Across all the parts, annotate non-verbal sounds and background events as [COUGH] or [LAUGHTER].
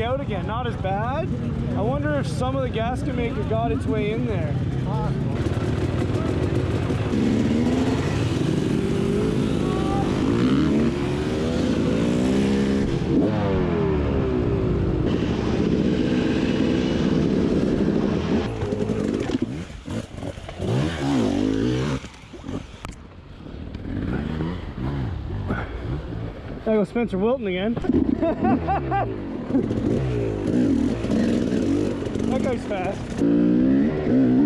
out again. Not as bad. I wonder if some of the gasket maker got its way in there. There goes Spencer Wilton again. [LAUGHS] that guy's fast.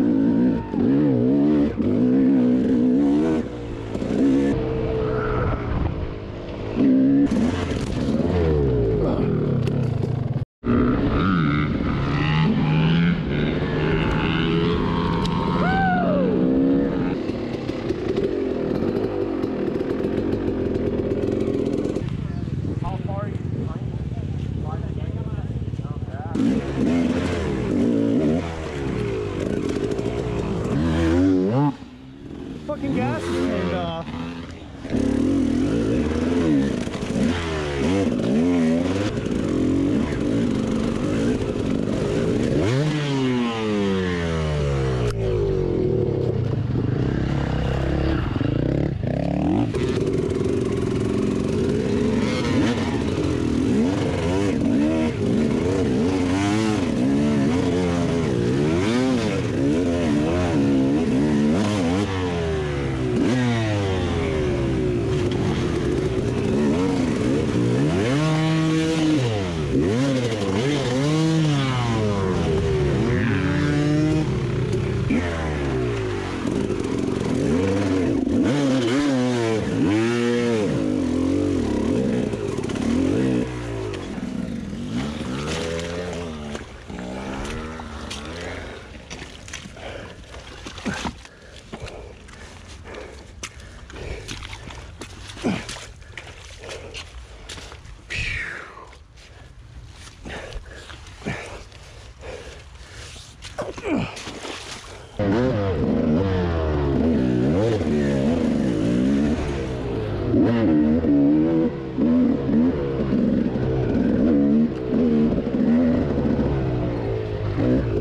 Huh.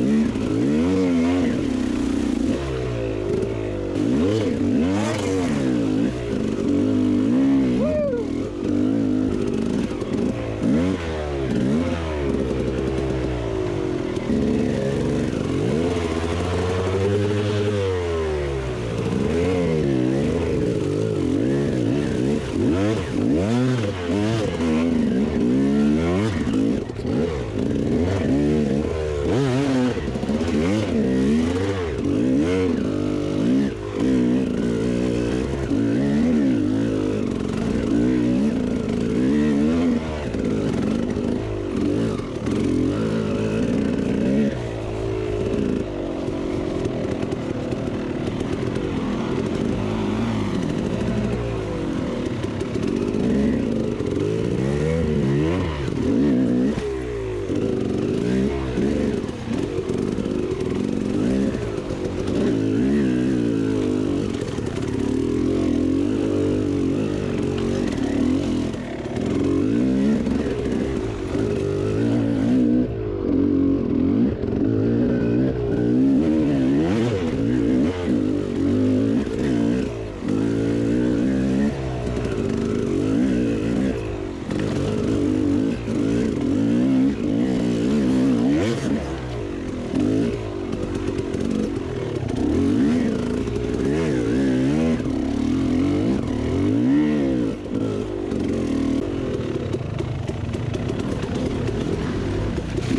Mm-hmm.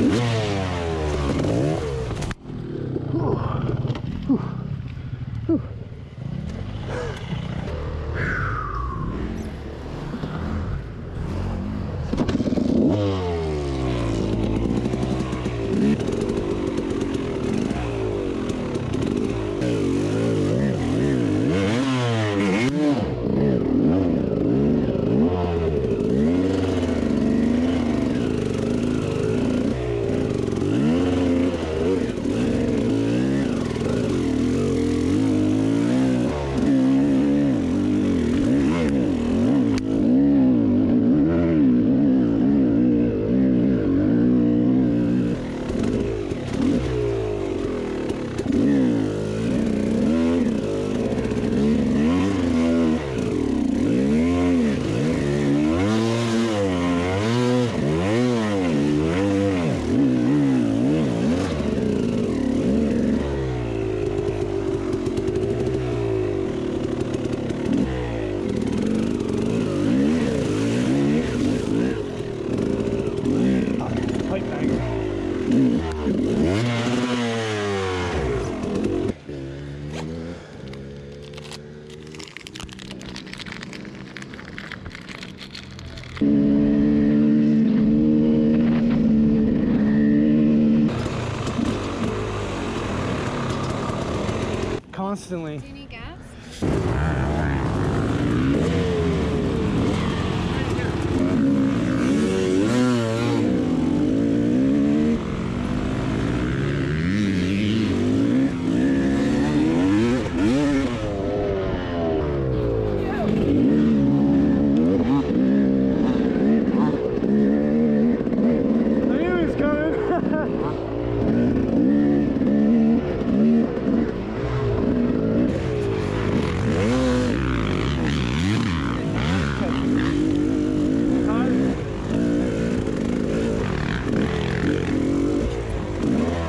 Yeah. Woohoo!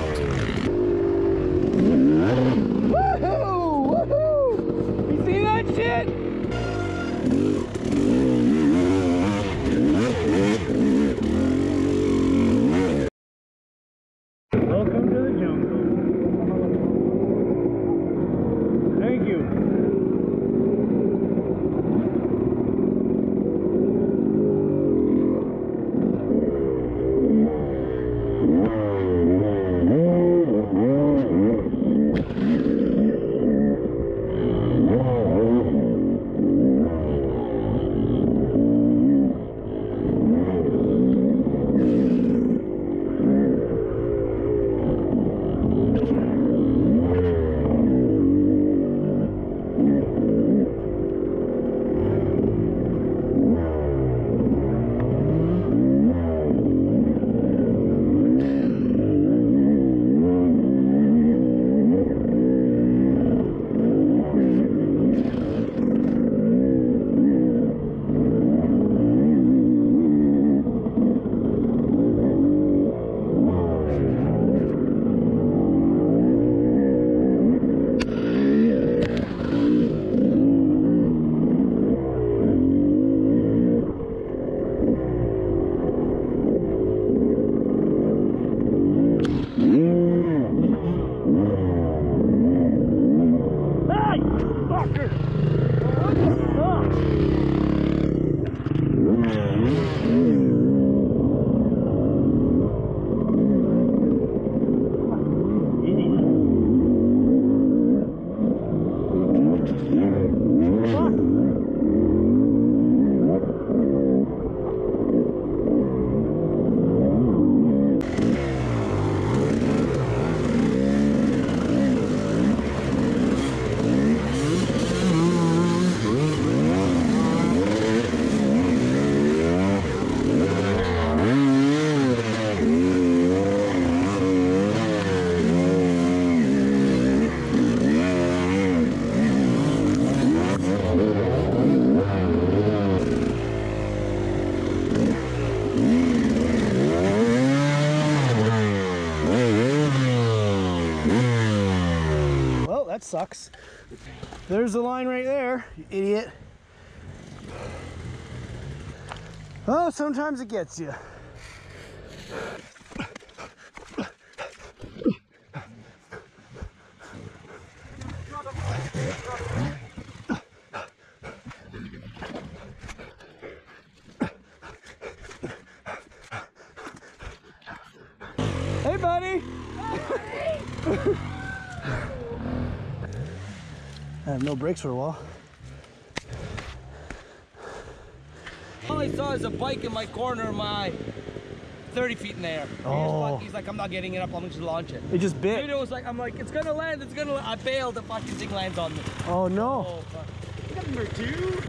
Sucks. There's the line right there, you idiot. Oh, sometimes it gets you. Hey, buddy. I have no brakes for a while. All I saw is a bike in my corner my 30 feet in the air. Oh. He's like, I'm not getting it up, I'm gonna just launch it. It just bit. Dude, it was like, I'm like, it's gonna land, it's gonna land. I bailed, the fucking thing lands on me. Oh no. Oh, fuck. Number two?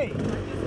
Hey!